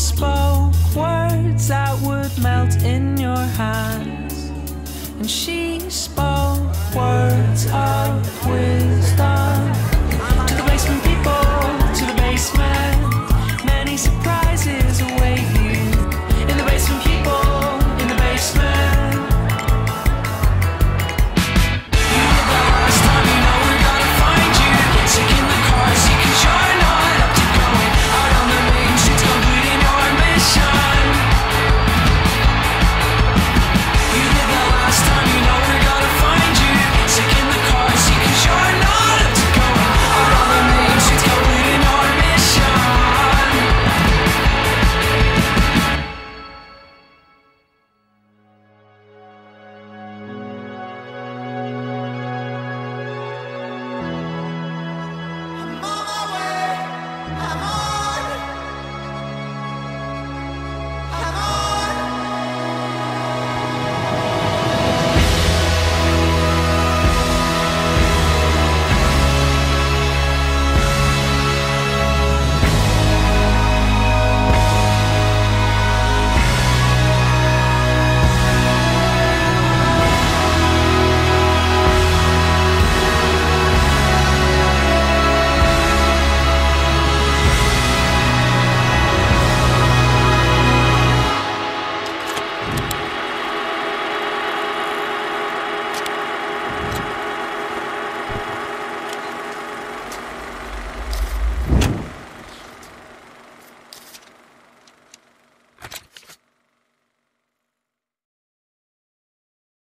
spoke words that would melt in your hands, and she spoke.